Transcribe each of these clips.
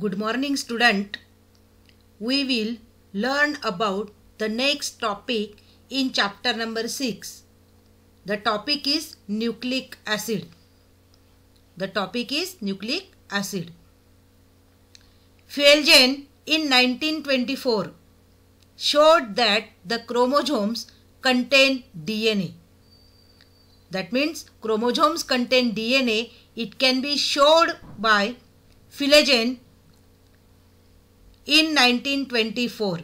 Good morning student. We will learn about the next topic in chapter number 6. The topic is nucleic acid. The topic is nucleic acid. Feilgen in 1924 showed that the chromosomes contain DNA. That means chromosomes contain DNA. It can be showed by Feilgen in 1924.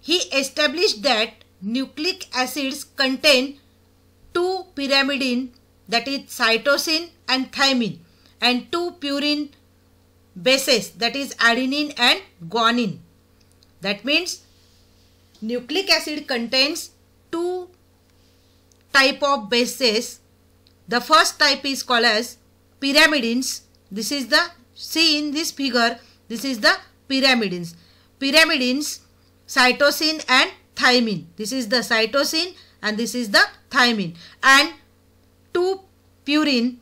He established that nucleic acids contain two pyrimidine that is cytosine and thymine and two purine bases that is adenine and guanine. That means nucleic acid contains two type of bases. The first type is called as pyrimidines. This is the see in this figure. This is the pyrimidines. Pyrimidines, cytosine and thymine. This is the cytosine and this is the thymine. And two purine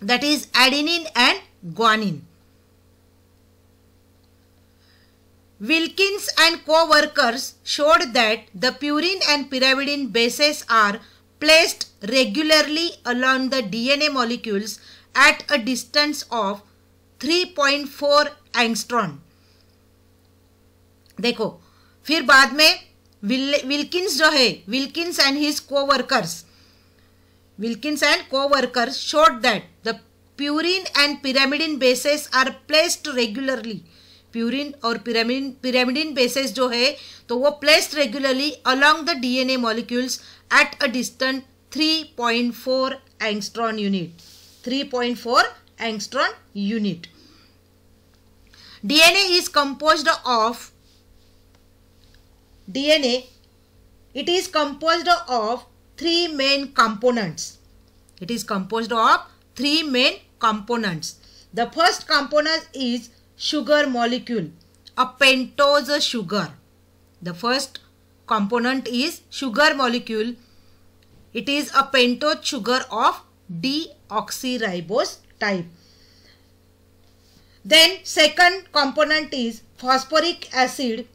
that is adenine and guanine. Wilkins and co-workers showed that the purine and pyrimidine bases are placed regularly along the DNA molecules at a distance of 3.4 angstrom. देखो, फिर बाद में Wilkins जो है, Wilkins and his coworkers Wilkins and coworkers showed that the purine and pyrimidine bases are placed regularly purine और pyrimidine pyrimidine bases जो है तो वो placed regularly along the DNA molecules at a distance 3.4 angstrom unit. 3.4 angstrom unit DNA is composed of DNA, it is composed of three main components. It is composed of three main components. The first component is sugar molecule, a pentose sugar. The first component is sugar molecule. It is a pentose sugar of deoxyribose type. Then second component is phosphoric acid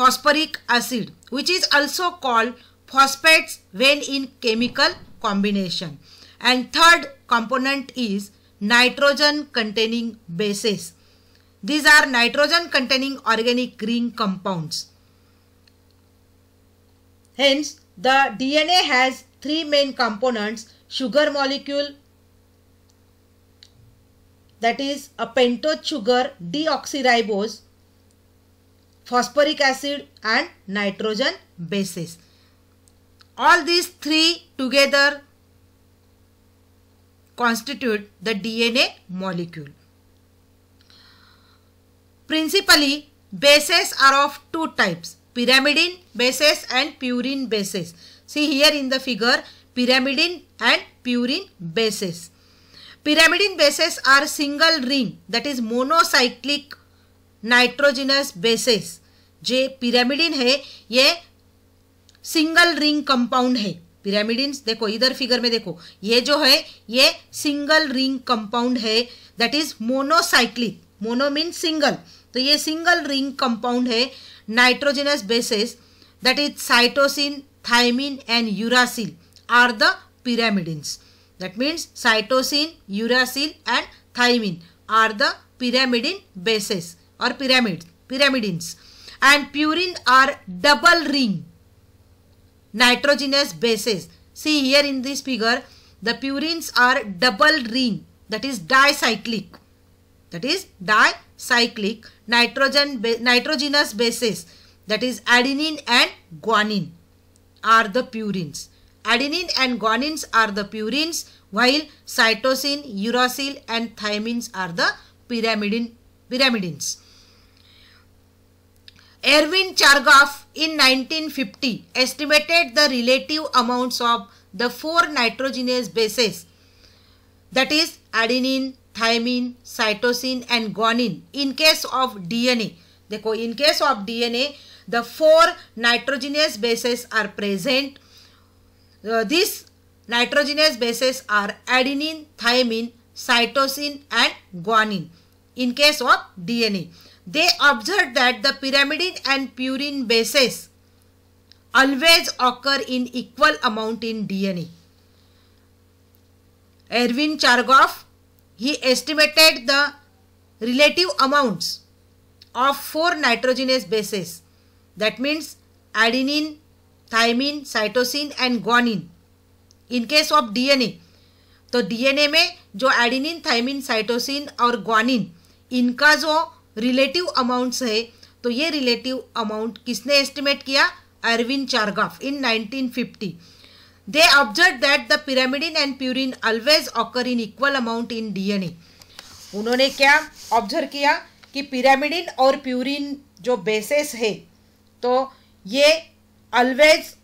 phosphoric acid which is also called phosphates when in chemical combination. And third component is nitrogen containing bases. These are nitrogen containing organic ring compounds. Hence, the DNA has three main components sugar molecule that is a pentose sugar deoxyribose phosphoric acid and nitrogen bases. All these three together constitute the DNA molecule. Principally, bases are of two types, pyrimidine bases and purine bases. See here in the figure, pyrimidine and purine bases. Pyrimidine bases are single ring that is monocyclic nitrogenous bases जे pyrimidine है, ये single ring compound है। Pyrimidine देखो, इधर figure में देखो, ये जो है, ये सिंगल रिंग कंपाउंड है that is monocyclic mono means single तो ये सिंगल रिंग कंपाउंड है, nitrogenous bases that is cytosine thymine and uracil are the pyrimidines that means cytosine uracil and thymine are the pyrimidine bases. Or pyramids, pyrimidines. and purine are double ring nitrogenous bases. See here in this figure, the purines are double ring that is dicyclic. That is dicyclic nitrogen nitrogenous bases that is adenine and guanine are the purines. Adenine and guanines are the purines while cytosine, uracil and thymines are the pyrimidine, pyrimidines. Erwin Chargaff in 1950 estimated the relative amounts of the four nitrogenous bases that is adenine, thymine, cytosine and guanine in case of DNA. देखो in case of DNA the four nitrogenous bases are present. Uh, this nitrogenous bases are adenine, thymine, cytosine and guanine in case of DNA. They observed that the pyrimidine and purine bases always occur in equal amount in DNA. Erwin Chargaff, he estimated the relative amounts of four nitrogenous bases. That means adenine, thymine, cytosine and guanine. In case of DNA, तो DNA में जो adenine thymine cytosine और guanine इनका जो relative amounts है। तो ये relative amount किसने एस्टिमेट किया? Erwin Chargaff in 1950 they observe that the pyrimidine and purine always occur in equal amount in DNA उन्होंने क्या ऑब्ज़र्व किया कि पिरामिडिन और प्यूरिन जो बेसिस है तो ये always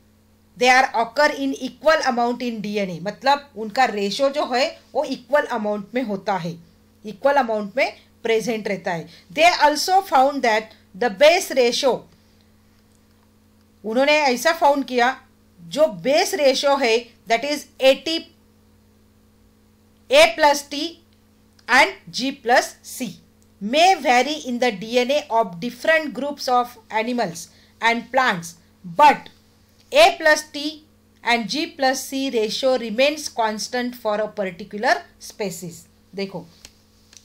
they are occur in equal amount in DNA मतलब उनका रेशो जो है, वो इक्वल अमाउंट में होता है। इक्वल अमाउंट में प्रेजेंट रहता है they also found that the base ratio उन्होंने ऐसा फाउंड किया, जो बेस रेशो है that is A T A plus T and G plus C may vary in the DNA of different groups of animals and plants but A plus T and G plus C ratio remains constant for a particular species. देखो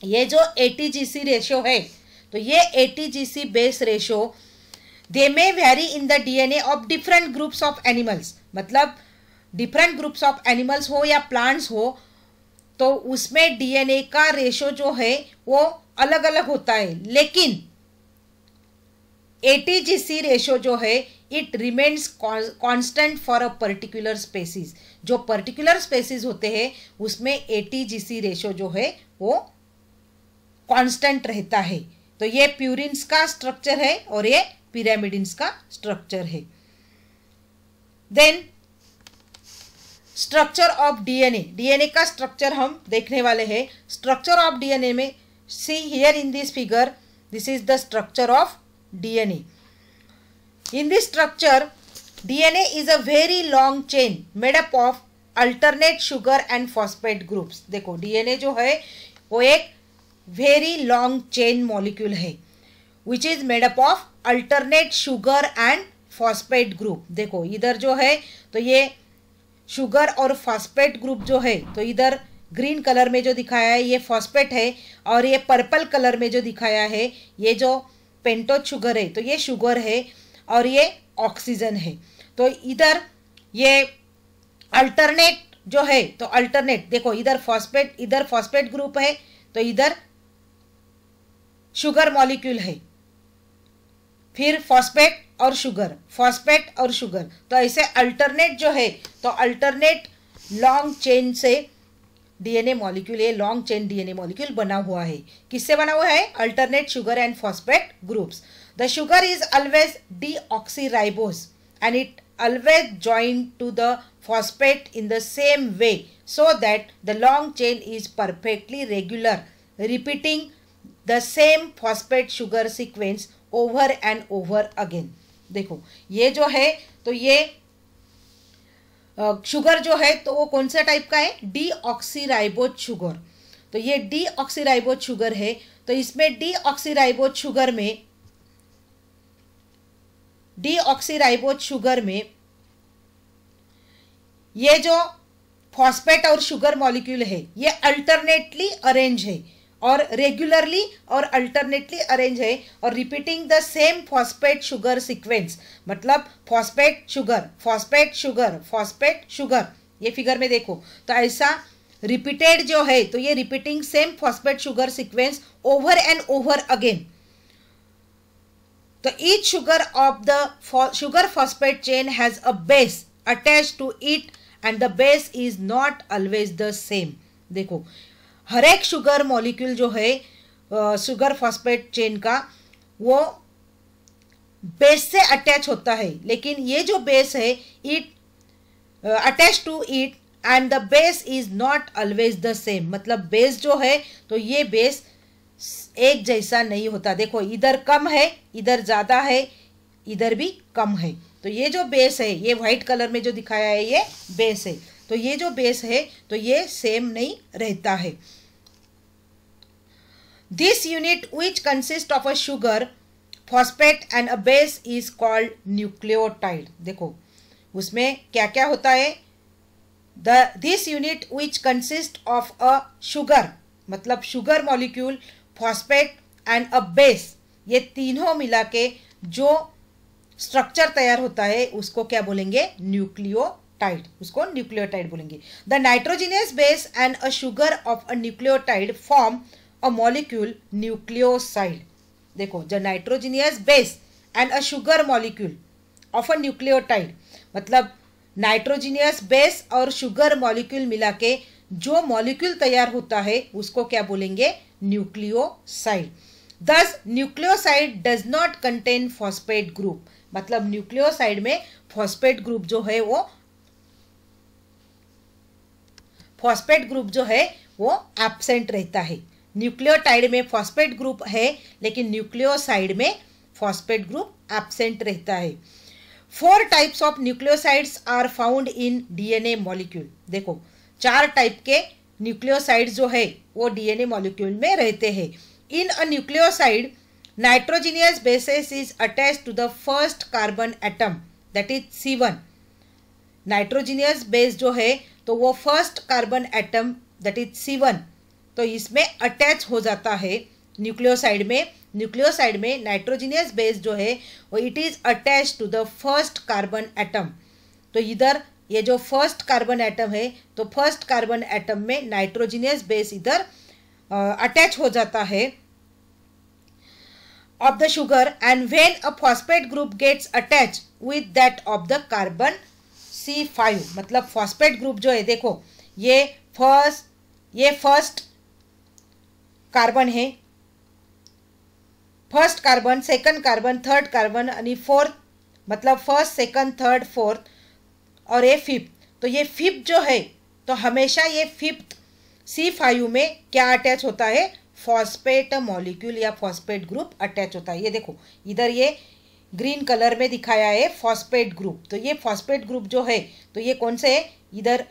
ये जो ATGC ratio है तो ये ATGC base ratio they may vary in the DNA of different groups of animals मतलब different groups of animals हो या plants हो तो उसमें डीएनए का रेशो जो है, वो अलग अलग होता है। लेकिन A T G C ratio जो है it remains constant for a particular species जो पर्टिकुलर स्पेसिस होते हैं, उसमें एटीजीसी रेशो जो है, वो कांस्टेंट रहता है। तो ये प्यूरिन्स का स्ट्रक्चर है और ये पिरामिडिन्स का स्ट्रक्चर है। Then structure of DNA DNA का स्ट्रक्चर हम देखने वाले हैं। स्ट्रक्चर ऑफ़ डीएनए में see here in this figure this is the structure of DNA In this structure, DNA is a very long chain made up of alternate sugar and phosphate groups. देखो DNA जो है वो एक very long chain molecule है which is made up of alternate sugar and phosphate group. देखो, इधर जो है तो ये शुगर और फॉस्पेट ग्रुप जो है तो इधर ग्रीन कलर में जो दिखाया है, ये फॉस्पेट है, और ये पर्पल कलर में जो दिखाया है, ये जो पेंटोज शुगर है तो ये शुगर है, और ये ऑक्सीजन है तो इधर ये अल्टरनेट जो है तो अल्टरनेट देखो, इधर फॉस्पेट इधर फॉस्पेट ग्रुप है तो इधर शुगर मॉलिक्यूल है। फिर फॉस्फेट और शुगर, फॉस्फेट और शुगर। तो ऐसे अल्टरनेट जो है तो अल्टरनेट लॉन्ग चेन से डीएनए मॉलिक्यूल, ये लॉन्ग चेन डीएनए मॉलिक्यूल बना हुआ है। किससे बना हुआ है? Alternate sugar and phosphate groups. The sugar is always deoxyribose and it always joined to the phosphate in the same way so that the long chain is perfectly regular repeating the same phosphate sugar sequence over and over again. देखो, ये जो है तो ये sugar जो है तो वो कौन सा टाइप का है? डी ऑक्सीराइबोज शुगर तो ये डी ऑक्सीराइबोज शुगर है तो इसमें डी ऑक्सीराइबोज शुगर में डी ऑक्सीराइबोज शुगर में, ये जो फॉस्फेट और शुगर मॉलिक्यूल है, ये अल्टरनेटली अरेंज है. और रेगुलरली और अल्टरनेटली अरेंज है और repeating the same phosphate sugar sequence मतलब phosphate sugar phosphate sugar phosphate sugar ये फिगर में देखो। तो ऐसा रिपीटेड जो है तो ये repeating same phosphate sugar sequence over and over again तो each sugar of the sugar phosphate chain has a base attach to it and the base is not always the same देखो हर एक sugar molecule जो है sugar phosphate chain का, वो base से attach होता है। लेकिन ये जो बेस है it attach to it and the base is not always the same मतलब बेस जो है तो ये बेस एक जैसा नहीं होता। देखो, इधर कम है, इधर ज़्यादा है, इधर भी कम है। तो ये जो बेस है, ये व्हाइट कलर में जो दिखाया है, ये बेस है। तो ये जो बेस है तो ये सेम नहीं रहता है। This unit which consist of a sugar phosphate and a base is called nucleotide देखो, उसमें क्या क्या होता है? The this unit which consist of a sugar मतलब sugar molecule phosphate and a base ये तीनों मिला के जो स्ट्रक्चर तैयार होता है, उसको क्या बोलेंगे? न्यूक्लियोटाइड उसको न्यूक्लियोटाइड बोलेंगे. The nitrogenous base and a sugar of a nucleotide form a molecule nucleoside देखो the nitrogenous base and a sugar molecule of a nucleotide मतलब नाइट्रोजीनियस बेस और शुगर मॉलिक्यूल मिला के जो मॉलिक्यूल तैयार होता है, उसको क्या बोलेंगे? Nucleoside thus nucleoside does not contain phosphate group मतलब न्यूक्लियोसाइड में फॉस्पेट ग्रुप जो है वो फॉस्पेट ग्रुप जो है वो एबसेंट रहता है। न्यूक्लियोटाइड में फॉस्फेट ग्रुप है, लेकिन न्यूक्लियोसाइड में फॉस्फेट ग्रुप एबसेंट रहता है। Four types of nucleosides are found in DNA molecule देखो, चार टाइप के न्यूक्लियोसाइड्स जो है, वो डीएनए मॉलिक्यूल में रहते हैं। In a nucleoside nitrogenous basis is attached to the first carbon atom, that is C1 nitrogenous base जो है तो वो first carbon atom that is C one तो इसमें अटैच हो जाता है न्यूक्लियोसाइड में। न्यूक्लियोसाइड में नाइट्रोजीनियस बेस जो है, वो it is attach to the first carbon atom तो इधर ये जो फ़र्स्ट कार्बन एटम है तो फ़र्स्ट कार्बन एटम में नाइट्रोजीनियस बेस इधर अटैच हो जाता है। of the sugar and when a phosphate group gets attached with that of the carbon C5 मतलब phosphate group जो है, देखो, ये फ़र्स्ट ये फ़र्स्ट कार्बन है। First carbon second carbon third carbon आणि फोर्थ मतलब फ़र्स्ट सेकंड थर्ड फोर्थ और ये फिफ्थ तो ये फिफ्थ जो है तो हमेशा ये फिफ्थ सी फाइव में क्या अटैच होता है? फॉस्पेट मॉलिक्यूल या फॉस्पेट ग्रुप अटैच होता है। ये देखो, इधर ये ग्रीन कलर में दिखाया है फॉस्पेट ग्रुप तो ये फॉस्पेट ग्रुप जो है तो ये कौन से है? इधर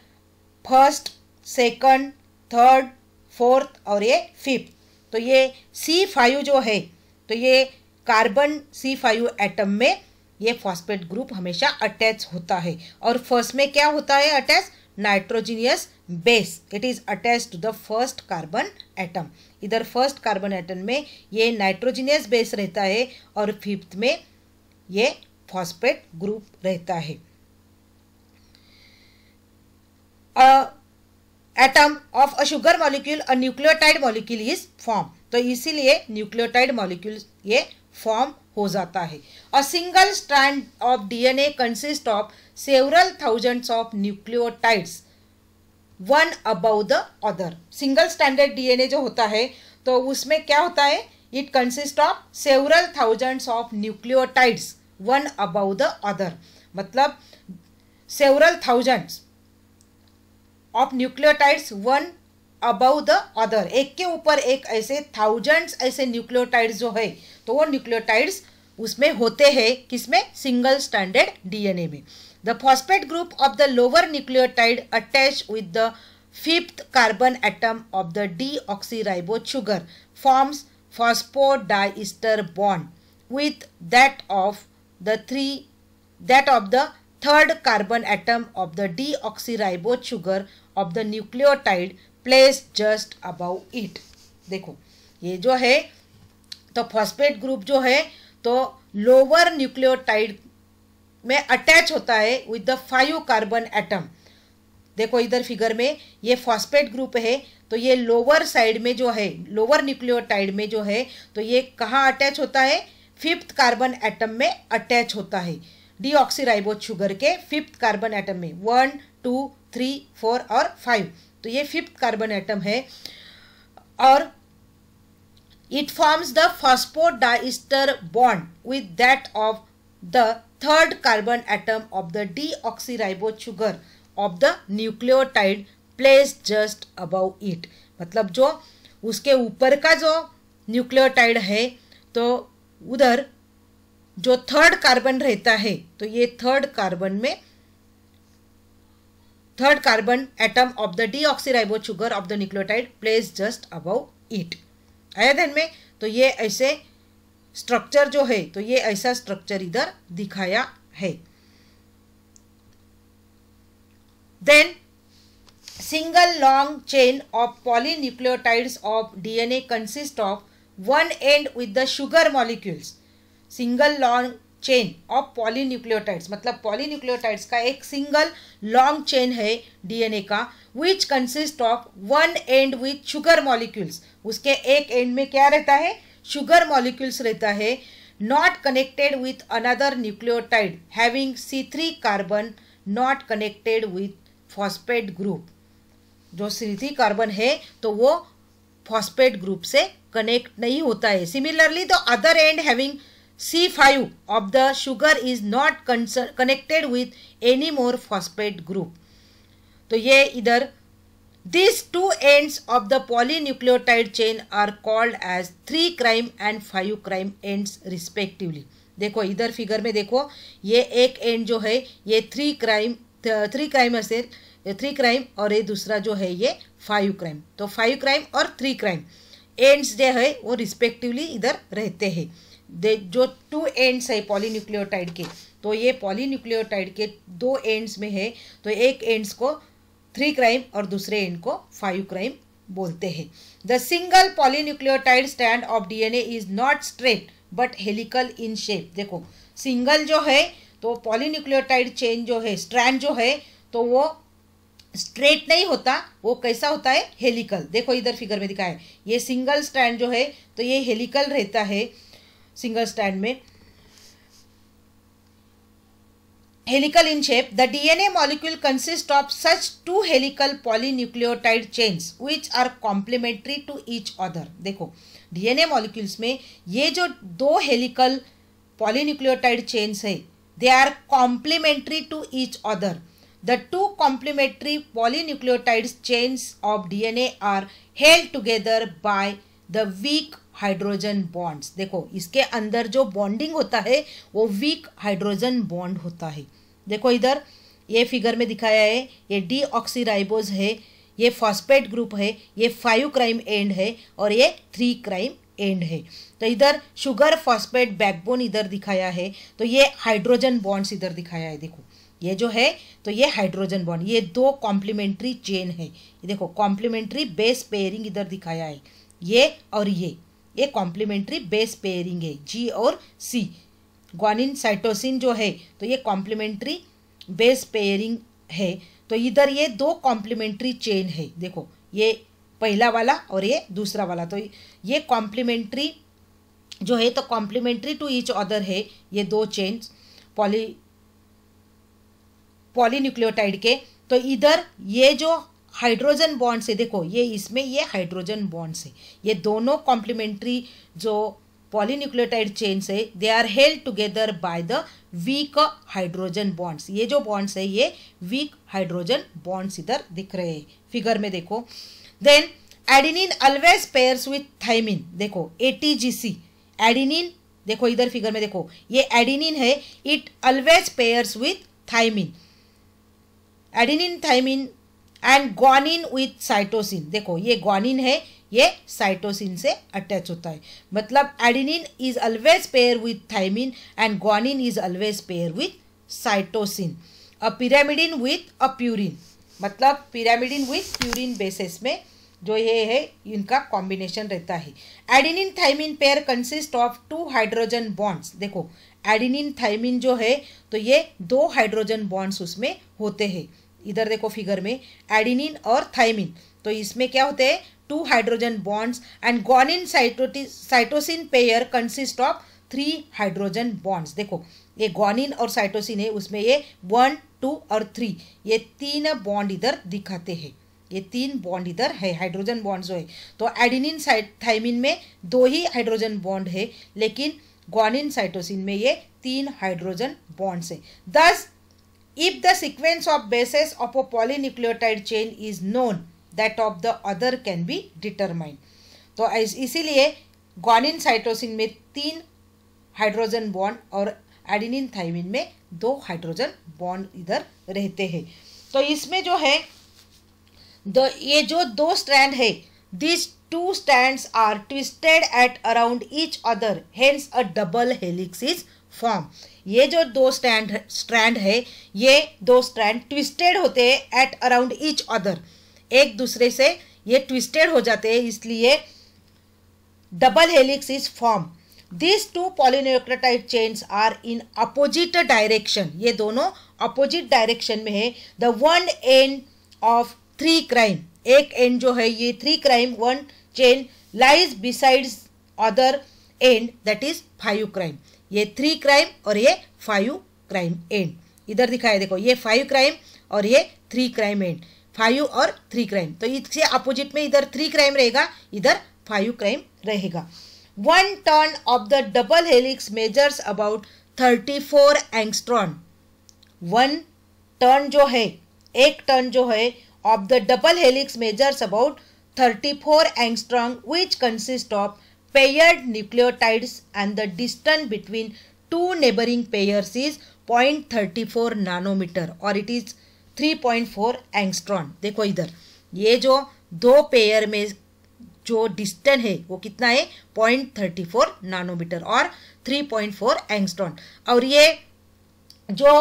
फ़र्स्ट सेकंड थर्ड फोर्थ और ये फिफ्थ। तो ये सी फाइव जो है तो ये कार्बन सी फाइव एटम में ये फॉस्फेट ग्रुप हमेशा अटैच होता है। और फ़र्स्ट में क्या होता है attach nitrogenous base it is attach to the first carbon atom इधर फ़र्स्ट कार्बन एटम में ये नाइट्रोजीनियस बेस रहता है और फिफ्थ में ये फॉस्फेट ग्रुप रहता है। Atom of a sugar molecule a nucleotide molecule is form तो इसीलिए न्यूक्लियोटाइड मॉलिक्यूल ये फॉर्म हो जाता है। A single strand of DNA consist of several thousands of nucleotides one above the other single standard DNA जो होता है तो उसमें क्या होता है? It consist of several thousands of nucleotides one above the other मतलब several thousands of nucleotides one above the other एक के ऊपर एक ऐसे थाउजेंड्स ऐसे न्यूक्लियोटाइड्स जो है तो वो न्यूक्लियोटाइड्स उसमें होते हैं किसमें? सिंगल स्टैंडर्ड डीएनए में the phosphate group of the lower nucleotide attach with the fifth carbon atom of the deoxyribo sugar forms phosphodiester bond with that of the three that of the third carbon atom of the deoxyribo sugar sugar the nucleotide place just just it देखो, ये जो है तो phosphate group जो है तो lower nucleotide में attach होता है with the five carbon atom देखो, इधर फिगर में ये फॉस्फेट ग्रुप है तो ये लोअर साइड में जो है लोअर न्यूक्लियोटाइड में जो है तो ये कहाँ अटैच होता है? फिफ्थ कार्बन एटम में अटैच होता है. डीऑक्सीराइबोज शुगर के फिफ्थ कार्बन एटम में. वन टू, थ्री, फोर और फाइव। तो ये फिफ्थ कार्बन एटम है। और it forms the phosphodiester bond with that of the third third carbon atom of the deoxyribose sugar of the nucleotide placed just above it मतलब जो उसके ऊपर का जो न्यूक्लियोटाइड है तो उधर जो थर्ड कार्बन रहता है तो ये थर्ड कार्बन में third carbon atom of the deoxyribo sugar of the nucleotide placed just above it. आया ध्यान में? तो ये ऐसे स्ट्रक्चर जो है तो ये ऐसा स्ट्रक्चर इधर दिखाया है। Then single long chain of polynucleotide of DNA consist of one end with the sugar molecules single long chain of polynucleotides मतलब पॉलीन्यूक्लियोटाइड्स का एक सिंगल लॉन्ग चेन है डीएनए का which consist of one end with sugar molecules उसके एक and में क्या रहता है? शुगर मॉलिक्यूल्स रहता है not connected with another nucleotide having C three carbon not connected with phosphate group जो सी थ्री कार्बन है तो वो फॉस्फेट ग्रुप से कनेक्ट नहीं होता है. Similarly the other end having C five of the sugar is not connected with any more phosphate group तो ये इधर this two ends of the polynucleotide chain are called as three prime end five prime ends respectively देखो, इधर figure में देखो, ये एक end जो है, ये थ्री क्राइम थ्री क्राइम से थ्री क्राइम और ये दूसरा जो है, ये फाइव क्राइम तो फाइव क्राइम और थ्री क्राइम एंड्स जो है, वो रिस्पेक्टिवली इधर रहते हैं। दे, जो टू एंड्स है पॉलीन्यूक्लियोटाइड के तो ये पॉलीन्यूक्लियोटाइड के दो एंड्स में है तो एक एंड्स को थ्री क्राइम और दूसरे एंड को फाइव क्राइम बोलते हैं। The single polynucleotide stand of DNA is not straight but helical in shape देखो सिंगल जो है तो पॉलीन्यूक्लियोटाइड चेन जो है स्ट्रैंड जो है तो वो स्ट्रेट नहीं होता, वो कैसा होता है? हेलिकल देखो, इधर फिगर में दिखा है। ये सिंगल स्टैंड जो है तो ये हेलिकल रहता है। सिंगल स्टैंड में। Helical in shape the DNA molecule consist of such two helical polynucleotide chains which are complementary to each other देखो डीएनए मॉलिक्यूल्स में ये जो दो हेलिकल पॉलीन्यूक्लियोटाइड चेन्स है they are complementary to each other the two complementary polynucleotide chains of DNA are held together by the weak hydrogen bonds देखो, इसके अंदर जो बॉन्डिंग होता है, वो वीक हाइड्रोजन बॉन्ड होता है। देखो इधर, ये फिगर में दिखाया है, ये डी ऑक्सीराइबोज है, ये फॉस्पेट ग्रुप है, ये फाइव क्राइम एंड है और ये थ्री क्राइम एंड है। तो इधर शुगर फॉस्पेट बैकबोन इधर दिखाया है तो ये हाइड्रोजन बॉन्ड्स इधर दिखाया है। देखो, ये जो है तो ये हाइड्रोजन बॉन्ड ये दो कॉम्प्लीमेंट्री चेन है। ये देखो कॉम्प्लीमेंट्री बेस पेयरिंग इधर दिखाया है, ये और ये। ये कॉम्प्लीमेंट्री बेस पेयरिंग है जी और सी ग्वानिन साइटोसिन जो है तो ये कॉम्प्लीमेंट्री बेस पेयरिंग है। तो इधर ये दो कॉम्प्लीमेंट्री चेन है, देखो, ये पहला वाला और ये दूसरा वाला। तो ये कॉम्प्लीमेंट्री जो है तो कॉम्प्लीमेंट्री टू ईच अदर है ये दो चेन पॉली पॉलीन्यूक्लियोटाइड के। तो इधर ये जो हाइड्रोजन बॉन्ड से देखो, ये इसमें ये हाइड्रोजन बॉन्ड है। ये दोनों कॉम्प्लीमेंट्री जो पॉलीन्यूक्लियोटाइड चेन्स है they are held together by the weak hydrogen bonds ये जो बॉन्ड्स है, ये वीक हाइड्रोजन बॉन्ड्स इधर दिख रहे हैं। फिगर में देखो। Then adenine always pairs with thymine देखो एटीजीसी एडिनिन देखो इधर फिगर में देखो। ये एडिनिन है it always pairs with thymine adenine thymine and guanine with cytosine देखो, ये ग्वानिन है, ये साइटोसिन से अटैच होता है। मतलब adenine is always pair with thymine and guanine is always pair with cytosine a pyrimidine with a purine मतलब pyrimidine with purine bases में जो ये है, इनका कॉम्बिनेशन रहता है। Adenine thymine pair consist of two hydrogen bonds देखो adenine thymine जो है तो ये दो हाइड्रोजन बॉन्ड्स उसमें होते हैं। इधर देखो फिगर में एडिनिन और थाइमिन तो इसमें क्या होते हैं? Two hydrogen bonds and guanine cytosine pair consist of three hydrogen bonds देखो, ये गॉनिन और साइटोसिन है, उसमें ये वन टू और थ्री ये तीन बॉन्ड इधर दिखाते हैं। ये तीन बॉन्ड इधर है हाइड्रोजन बॉन्ड जो है। तो एडिनिन थाइमिन में दो ही हाइड्रोजन बॉन्ड है, लेकिन ग्वानिन साइटोसिन में ये तीन हाइड्रोजन बॉन्ड्स है। दस If the sequence of bases of a polynucleotide chain is known, that of the other can be determined. तो इसीलिए ग्वानिन साइटोसिन में तीन हाइड्रोजन बॉन्ड और एडिनिन थाइमिन में दो हाइड्रोजन बॉन्ड इधर रहते हैं तो इसमें जो है द ये जो दो स्ट्रैंड है this two stands are twisted at around each other hence a double helix is form ये जो दो स्टैंड स्ट्रैंड है, ये दो स्ट्रैंड ट्विस्टेड होते हैं एट अराउंड ईच अदर एक दूसरे से ये ट्विस्टेड हो जाते हैं, इसलिए double helix is form this two polynucleotide chains are in opposite direction ये दोनों अपोजिट डायरेक्शन में है. The one end of three prime एक एंड जो है, ये three prime one chain lies besides other end that is five prime ये three prime और ये फाइव क्राइम एंड इधर दिखाया देखो, ये फाइव क्राइम और ये थ्री क्राइम एंड फाइव और थ्री क्राइम तो इससे अपोजिट में इधर थ्री क्राइम रहेगा, इधर फाइव क्राइम रहेगा. One turn of the double helix measures about thirty four angstrom one turn जो है, एक टर्न जो है of the double helix measures about thirty four angstrom which consist of paired nucleotides and the distance between two neighboring pairs is 0.34 nanometer और it is 3.4 angstrom देखो इधर। ये जो दो पेयर में जो डिस्टेंस है, वो कितना है? पॉइंट थर्टी फोर नानोमीटर और थ्री पॉइंट फोर एंगस्ट्रॉन और ये जो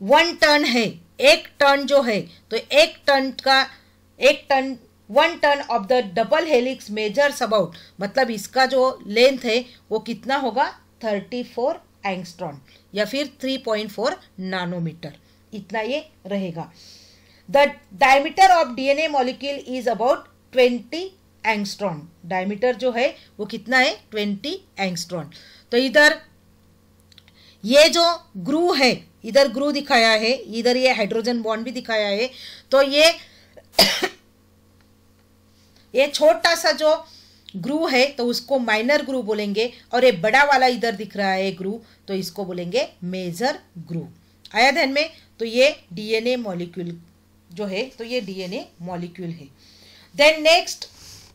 वन टन है, एक टन जो है तो एक टन का, एक turn one turn of the double helix measures about मतलब इसका जो लेंथ है, वो कितना होगा? थर्टी फोर एंगस्ट्रॉन या फिर थ्री पॉइंट फोर नानोमीटर। इतना ये रहेगा। The diameter of DNA molecule is about twenty angstrom diameter जो है, वो कितना है? ट्वेंटी एंगस्ट्रॉन तो इधर ये जो ग्रू है, इधर ग्रू दिखाया है, इधर ये हाइड्रोजन बॉन्ड भी दिखाया है तो ये ये छोटा सा जो ग्रू है तो उसको माइनर ग्रू बोलेंगे, और ये बड़ा वाला इधर दिख रहा है ग्रू तो इसको बोलेंगे मेजर ग्रू आया ध्यान में? तो ये डीएनए मॉलिक्यूल जो है तो ये डीएनए मॉलिक्यूल है। Then next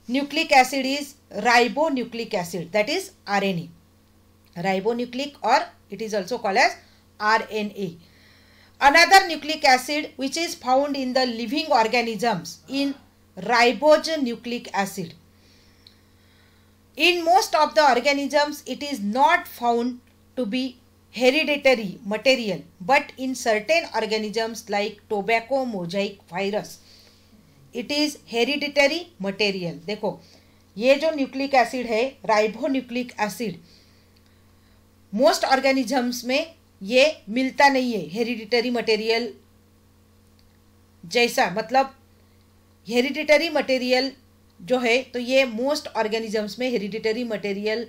nucleic acid is ribonucleic acid that is R N A ribonucleic और it is also call as R N A another nucleic acid which is found in the living organisms in ribonucleic acid. In most of the organisms, it is not found to be hereditary material, but in certain organisms like tobacco mosaic virus, it is hereditary material. देखो ये जो nucleic acid है ribonucleic acid most organisms में ये मिलता नहीं है hereditary material जैसा मतलब हेरिडिटरी मटेरियल जो है तो ये मोस्ट ऑर्गेनिजम्स में हेरिडिटरी मटेरियल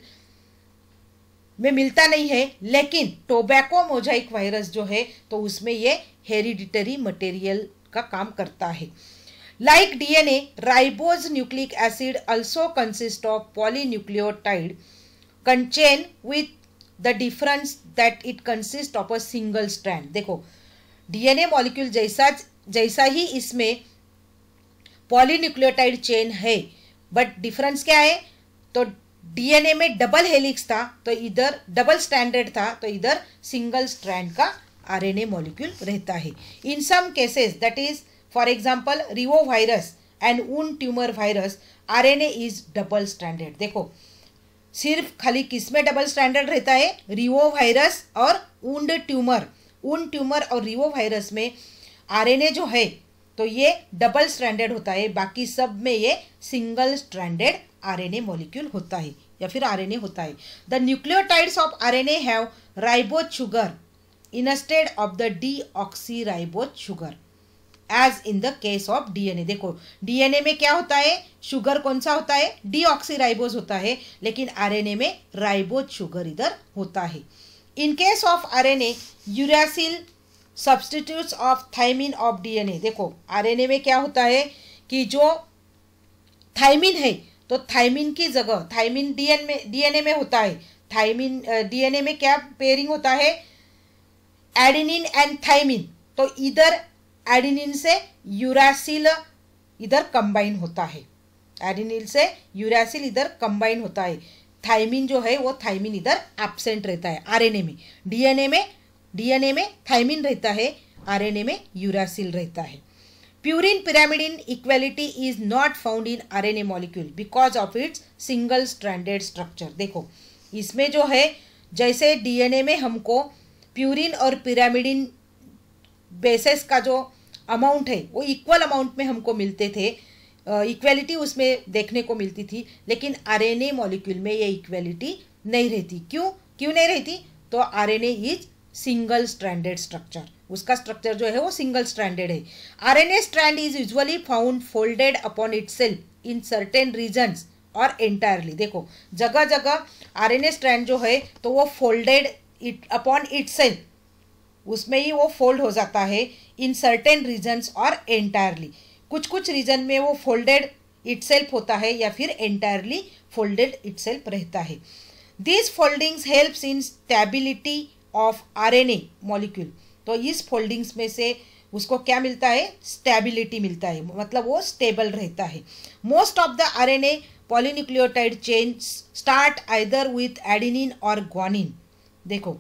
में मिलता नहीं है, लेकिन टोबैको मोजाइक वायरस जो है तो उसमें ये हेरिडिटरी मटेरियल का काम करता है। Like DNA ribose nucleic acid also consist of polynucleotide chain with the difference that it consist of a single strand देखो डीएनए मॉलिक्यूल जैसा जैसा ही इसमें पॉलीन्यूक्लियोटाइड चेन है। बट डिफरेंस क्या है? तो डीएनए में डबल हेलिक्स था तो इधर डबल स्टैंडर्ड था तो इधर सिंगल स्ट्रैंड का आरएनए मॉलिक्यूल रहता है। In some cases that is for example reo virus and wound tumour virus RNA is double standard देखो, सिर्फ़ खाली किसमें डबल स्टैंडर्ड रहता है? रिवो वायरस और ऊंड ट्यूमर ऊन ट्यूमर और रिवो वायरस में आरएनए जो है तो ये डबल स्ट्रैंडेड होता है। बाकी सब में ये सिंगल स्ट्रैंडेड आरएनए मॉलिक्यूल होता है, या फिर आरएनए होता है। The nucleotides of RNA have ribose sugar instead of the deoxyribose sugar as in the case of DNA देखो डीएनए में क्या होता है? शुगर कौन सा होता है? डी ऑक्सी होता है, लेकिन आरएनए में राइबोज शुगर इधर होता है। In case of RNA uracil substitutes of thymine of DNA देखो आरएनए में क्या होता है कि जो थाइमिन है तो थाइमिन की जगह थाइमिन डीएन में डीएनए में होता है। थाइमिन डीएनए में क्या पेयरिंग होता है? एडिनिन एंड थाइमिन तो इधर एडिनिन से यूरासिल इधर कंबाइन होता है। एडिनिल से यूरासिल इधर कंबाइन होता है। थाइमिन जो है, वो थाइमिन इधर एबसेंट रहता है आरएनए में। डीएनए में डीएनए में थाइमिन रहता है आरएनए में यूरासिल रहता है। Purine pyrimidine equality is not found in RNA molecule because of its single stranded structure देखो, इसमें जो है, जैसे डीएनए में हमको प्यूरिन और पिरामिडिन बेसिस का जो अमाउंट है, वो इक्वल अमाउंट में हमको मिलते थे। इक्वेलिटी उसमें देखने को मिलती थी, लेकिन आरएनए मॉलिक्यूल में ये इक्वेलिटी नहीं रहती। क्यों? क्यों नहीं रहती? तो RNA is single stranded structure. उसका स्ट्रक्चर जो है वो सिंगल स्ट्रैंडेड है। RNA strand is usually found folded upon itself in certain regions और एंटायरली। देखो जगह जगह आरएनए स्ट्रैंड जो है तो वो फोल्डेड इट अपॉन इटसेल्फ, उसमें ही वो फोल्ड हो जाता है इन सर्टेन रीजन्स और एंटायरली। कुछ कुछ रीजन में वो फोल्डेड इटसेल्फ होता है या फिर एंटायरली फोल्डेड इटसेल्फ रहता है। This foldings helps in stability of RNA molecule तो इस फोल्डिंग्स में से उसको क्या मिलता है? स्टेबिलिटी मिलता है। मतलब वो स्टेबल रहता है। Most of the R N A polynucleotide chain start either with adenine और ग्वानिन देखो,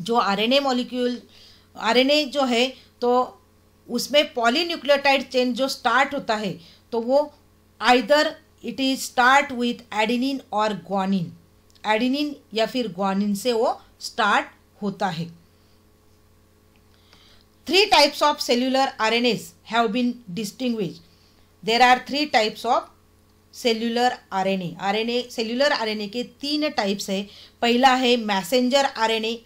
जो R N A molecule R N A जो है तो उसमें पॉलीन्यूक्लियोटाइड चेन जो स्टार्ट होता है तो वो either it is start with adenine और ग्वानिन एडिनिन या फिर ग्वानिन से वो स्टार्ट होता है three types Three types of cellular RNAs have been distinguished. There are three types of cellular RNA RNA cellular RNA के तीन टाइप्स है पहला है messenger RNA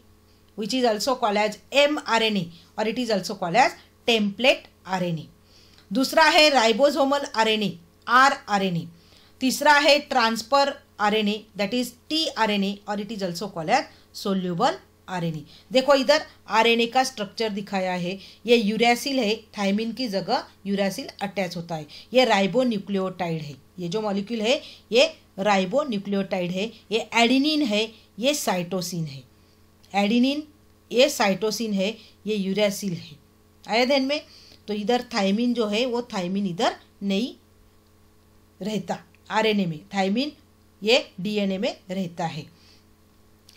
which is also call as M RNA और it is also call as template RNA दूसरा है ribosomal RNA R RNA तीसरा है transfer RNA that is T RNA और it is also call as soluble RNA. देखो इधर, RNA का structure दिखाया है. ये यूरेसिल है थाइमिन की जगह यूरेसिल अटैच होता है. ये राइबो न्यूक्लियोटाइड है. ये जो मॉलिक्यूल है, ये राइबो न्यूक्लियोटाइड है. ये एडिनिन है, ये साइटोसिन है. एडिनिन ये साइटोसिन है, ये यूरेसिल है. आया ध्यान में? तो इधर थाइमिन जो है, वो थाइमिन इधर नहीं रहता आरएनए में. थाइमिन ये डीएनए में रहता है.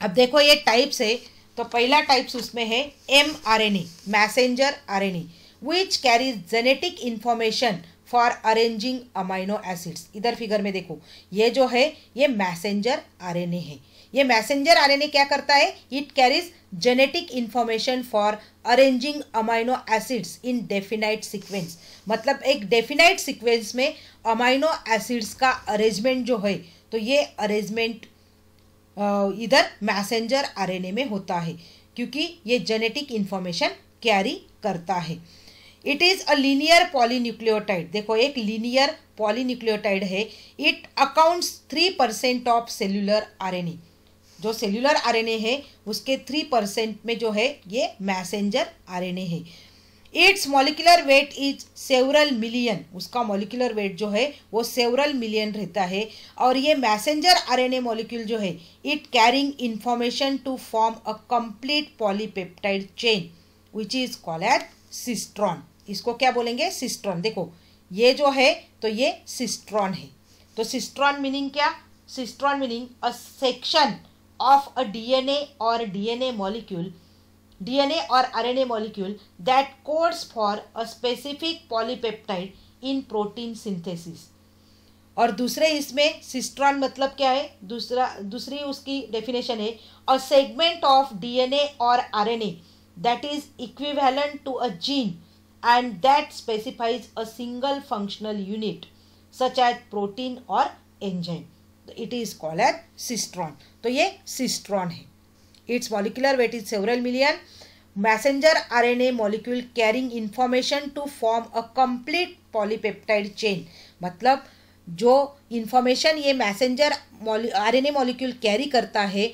अब देखो ये टाइप्स है. तो पहला टाइप्स उसमें है M R N A messenger R N A which carries genetic information for arranging amino acids इधर फिगर में देखो, ये जो है, ये मैसेंजर आरएनए है। ये मैसेंजर आरएनए क्या करता है? It carries genetic information for arranging amino acids in definite sequence मतलब एक डेफिनाइट सीक्वेंस में अमाइनो एसिड्स का अरेंजमेंट जो है तो ये अरेंजमेंट इधर मैसेंजर आरएनए में होता है, क्योंकि ये जेनेटिक इंफॉर्मेशन कैरी करता है। It is a linear polynucleotide देखो, एक लीनियर पॉलीन्यूक्लियोटाइड है। It accounts three percent of cellular RNA जो सेल्यूलर आरएनए है, उसके थ्री परसेंट में जो है, ये मैसेंजर आरएनए है। Its molecular weight is several million उसका मॉलिकुलर वेट जो है, वो सेवरल मिलियन रहता है। और ये मैसेंजर आरएनए मॉलिक्यूल जो है it carrying information to form a complete polypeptide chain which is call at cistron इसको क्या बोलेंगे? सिस्ट्रॉन देखो, ये जो है तो ये सिस्ट्रॉन है। तो सिस्ट्रॉन मीनिंग क्या? Cistron meaning a section of a DNA or DNA molecule DNA or RNA molecule that codes for a specific polypeptide in protein synthesis और दूसरे इसमें सिस्ट्रॉन मतलब क्या है? दूसरा, दूसरी उसकी डेफिनेशन है a segment of DNA or RNA that is equivalent to a gene and that specifies a single functional unit such as protein or enzyme it is called as cistron तो ये cistron है। Its molecular weight is several million. Messenger RNA molecule carrying information to form a complete polypeptide chain. मतलब जो information ये messenger RNA molecule carry करता है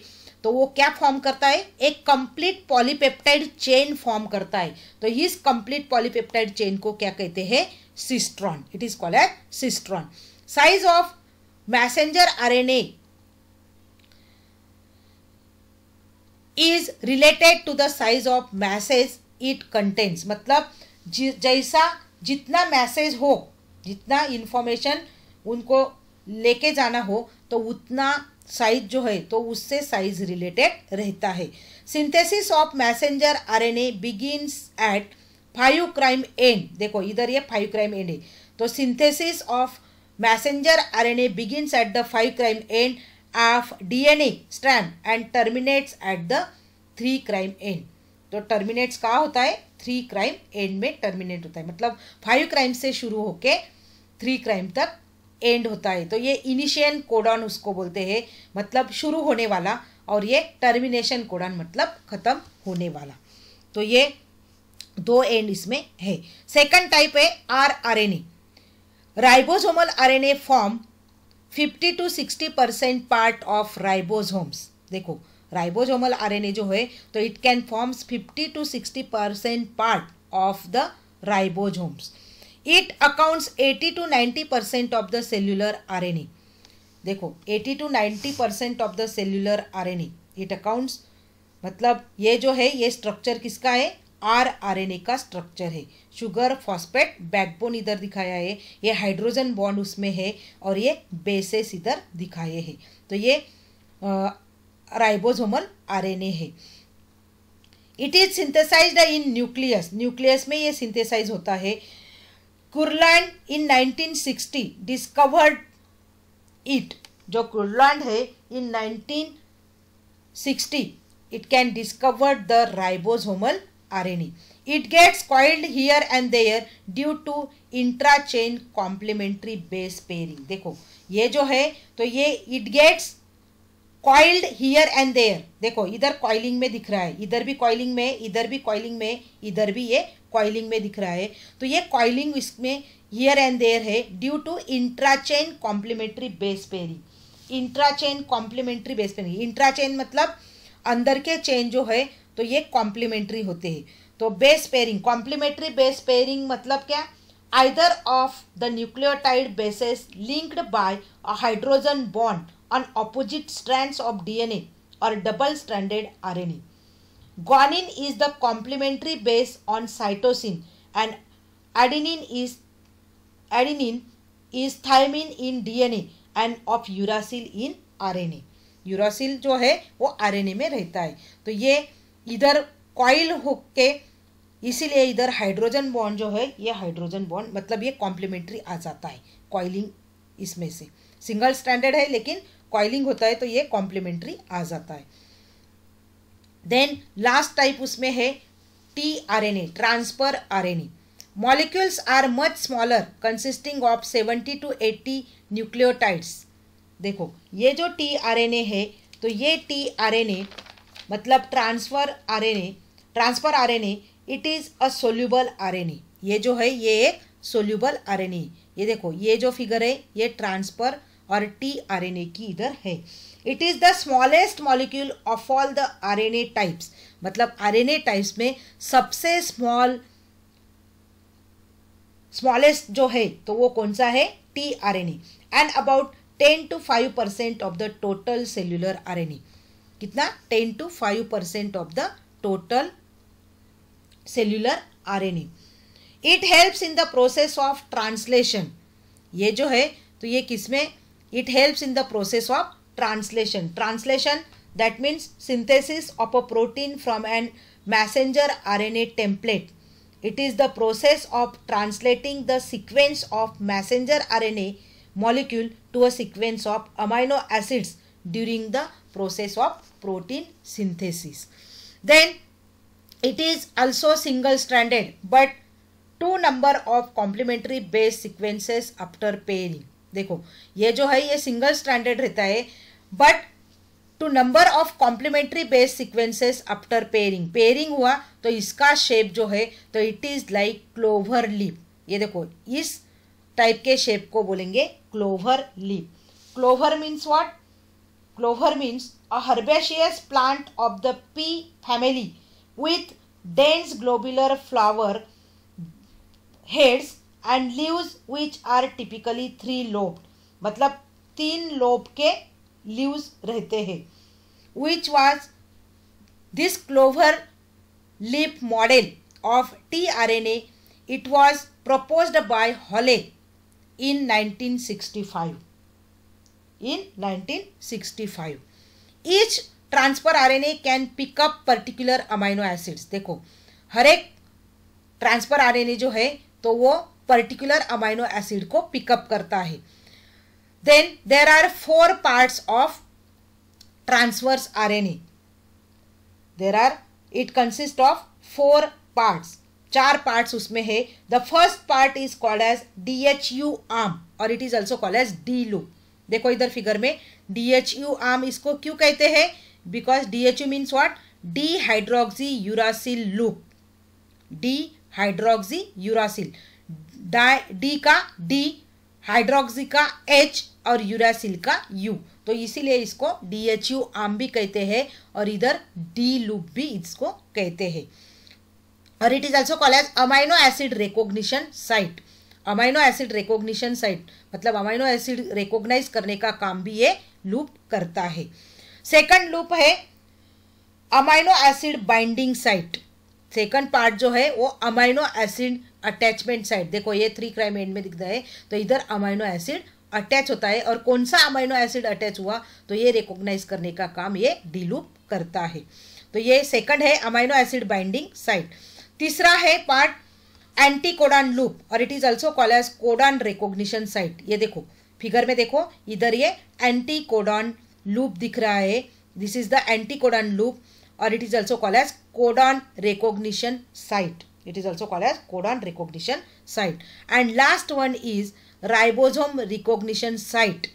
तो वो क्या फॉर्म करता है? एक कंप्लीट पॉलीपेप्टाइड चेन फॉर्म करता है। तो इस कंप्लीट पॉलीपेप्टाइड चेन को क्या कहते हैं? Cistron it is called as cistron size of messenger RNA is related to the size of message it contents मतलब जैसा जितना मैसेज हो, जितना इंफॉर्मेशन उनको लेके जाना हो तो उतना साइज़ जो है तो उससे साइज़ रिलेटेड रहता है। Synthesis of messenger RNA begins at five prime end देखो, इधर ये फाइव क्राइम एंड है। तो synthesis of messenger RNA begins at the five prime end of DNA strand and terminates at the three prime end तो terminates कहाँ होता है? Three prime end में टर्मिनेट होता है। मतलब फाइव क्राइम से शुरू होके थ्री क्राइम तक एंड होता है। तो ये इनिशियन कोडॉन उसको बोलते हैं। मतलब शुरू होने वाला और ये टर्मिनेशन कोडॉन मतलब खत्म होने वाला। तो ये दो एंड इसमें है। सेकंड टाइप है R R N A ribosomal R N A form fifty to sixty percent part of ribosomes देखो राइबोसोमल आरएनए जो है तो it can forms 50 to 60 percent part of the ribosomes it accounts eighty to 90 percent of the cellular RNA देखो eighty to 90 percent of the cellular RNA it accounts मतलब ये जो है, ये स्ट्रक्चर किसका है? आर आरएनए का स्ट्रक्चर है। शुगर फॉस्फेट बैकबोन इधर दिखाया है, ये हाइड्रोजन बॉन्ड उसमें है और ये बेसेस इधर दिखाए हैं। तो ये राइबोसोमल आरएनए है। It is synthesised in nucleus nucleus में ये सिंथेसाइज होता है। कुरलैंड इन 1960 डिस्कवर्ड इट जो कुरलैंड है in 1960 it can discover the ribosomal RNA. It gets coiled here and there due to intra-chain complementary base pairing. देखो ये जो है तो ये it gets coiled here and there देखो इधर कॉइलिंग में दिख रहा है इधर भी कॉइलिंग में इधर भी कॉइलिंग में इधर भी ये कॉइलिंग में दिख रहा है तो ये कॉइलिंग इसमें हियर एंड देयर है due to intrachain complementary base pairing intrachain complementary base pairing intrachain मतलब अंदर के चेन जो है तो ये कॉम्प्लीमेंट्री होते हैं तो base pairing complementary base pairing मतलब क्या either of the nucleotide bases linked by a hydrogen bond on opposite strands of DNA or double-stranded RNA. Guanine is the complementary base on cytosine and adenine is adenine is thymine in DNA and of uracil in RNA. Uracil जो है वो RNA में रहता है तो ये इधर coil होके, इसीलिए इधर हाइड्रोजन बॉन्ड जो है, ये हाइड्रोजन बॉन्ड मतलब ये कॉम्प्लीमेंट्री आ जाता है कॉइलिंग इसमें से। सिंगल स्टैंडर्ड है, लेकिन कॉइलिंग होता है तो ये कॉम्प्लीमेंट्री आ जाता है। देन लास्ट टाइप उसमें है T R N A transfer R N A molecules are much smaller consisting of seventy to eighty nucleotides देखो, ये जो टी आर एन ए है तो ये टी आर एन ए मतलब transfer R N A transfer R N A it is a soluble R N A ये जो है, ये एक सोल्यूबल आर एन ए ये देखो, ये जो फिगर है, ये ट्रांसफ़र और टी आर एन ए की इधर है। It is the smallest molecule of all the R N A types मतलब आर एन ए टाइप्स में सबसे स्मॉल स्मॉलेस्ट जो है तो वो कौन सा है? T R N A and about ten to five percent of the total cellular R N A कितना? Ten to five percent of the total cellular RNA it helps in the process of translation ये जो है तो ये किसमें it helps in the process of translation translation that means synthesis of a protein from an messenger R N A template it is the process of translating the sequence of messenger R N A molecule to a sequence of amino acids during the process of protein synthesis. Then, it is also single stranded, but two number of complementary base sequences after pairing देखो, ये जो है, ये single standard रहता है but two number of complementary base sequences after pairing pairing हुआ तो इसका शेप जो है तो it is like clover leaf ये देखो, इस टाइप के शेप को बोलेंगे clover leaf clover means what clover means a herbaceous plant of the pea family with dense globular flower heads and leaves which are typically three lobe मतलब तीन lobe के leaves रहते हैं which was this clover leaf model of T R N A it was propose by Holley in 1965 in 1965. Each transfer RNA can pick up particular amino acids देखो, हर एक transfer RNA जो है तो वो पर्टिकुलर अमाइनो एसिड को pick up करता है। Then there are four parts of transfers RNA there are it consist of four parts चार पार्ट्स उसमें है। The first part is called as D H U arm और it is also called as D loop देखो इधर figure में D H U arm इसको क्यों कहते हैं? Because D H U means what D hydroxy uracil loop D hydroxy uracil D का D hydroxy का एच और यूरासिल का यू तो इसीलिए इसको डी एच यू आम भी कहते हैं और इधर डी लूप भी इसको कहते हैं। और it is also call as amino acid recognition site amino acid recognition site मतलब अमाइनो एसिड रिकोगनाइज करने का काम भी ये लूप करता है। सेकंड लूप है amino acid binding site second part जो है वो अमाइनो एसिड अटैचमेंट साइट देखो ये थ्री क्राइम एंड में दिखता है तो इधर अमाइनो एसिड अटैच होता है और कौन सा अमाइनो एसिड अटैच हुआ तो ये रिकोगनाइज करने का काम ये डिलूप करता है। तो ये सेकंड है अमाइनो एसिड बाइंडिंग साइट तीसरा है पार्ट एंटी कोडान लूप और it is also call as codon recognition site ये देखो, फिगर में देखो, इधर ये एंटी कोडान लूप दिख रहा है. This is the anti codon loop और it is also call as codon recognition site it is also call as codon recognition site and last one is ribosome recognition site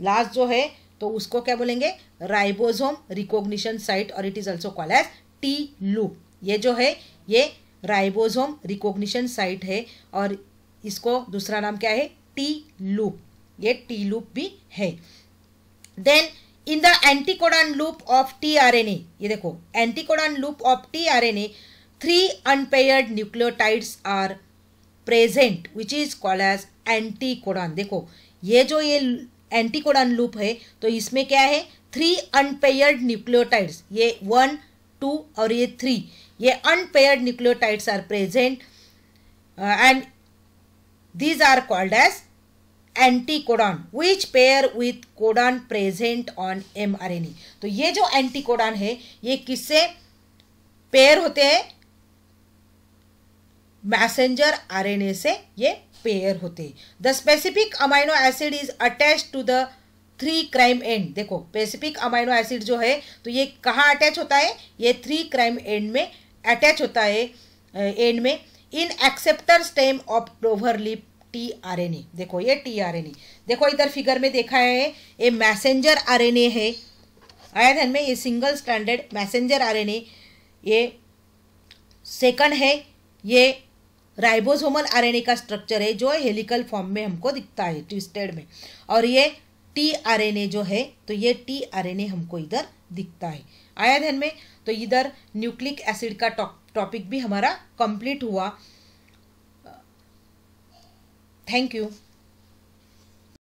last जो है तो उसको क्या बोलेंगे? राइबोजोम रिकोग्निशन साइट और it is also call as T loop ये जो है, ये राइबोसोम रिकॉग्निशन साइट है और इसको दूसरा नाम क्या है? टी लूप ये टी लूप भी है। Then in the anticodon loop of T R N A ये देखो anticodon loop of T R N A three unpaired nucleotides are present which is called as anticodon देखो, ये जो ये एंटीकोडान loop है तो इसमें क्या है? थ्री अनपेयर्ड न्यूक्लियोटाइड्स ये वन टू और ये थ्री ये nucleotides are present uh, and these are called as anticodon which pair with codon present on mRNA. तो ये जो एंटीकोडॉन है ये किससे पेयर होते हैं? मैसेंजर आरएनए से ये पेयर होते हैं. The specific amino acid is attach to the three prime end देखो स्पेसिफिक अमाइनो एसिड जो है तो ये कहाँ अटैच होता है? ये थ्री क्राइम एंड में अटैच होता है एंड में in acceptor stem of cloverleaf T R N A देखो ये टी आर एन ए देखो इधर फिगर में देखा है, ये मैसेंजर आर एन ए है। आया ध्यान में, ये single standard messenger R N A ये सेकंड है, ये राइबोसोमल आरएनए का स्ट्रक्चर है, जो हेलिकल फॉर्म में हमको दिखता है ट्विस्टेड में। और ये टी आरएनए जो है तो ये टी आरएनए हमको इधर दिखता है। आया ध्यान में तो इधर न्यूक्लिक एसिड का टॉपिक भी हमारा कंप्लीट हुआ। Thank you.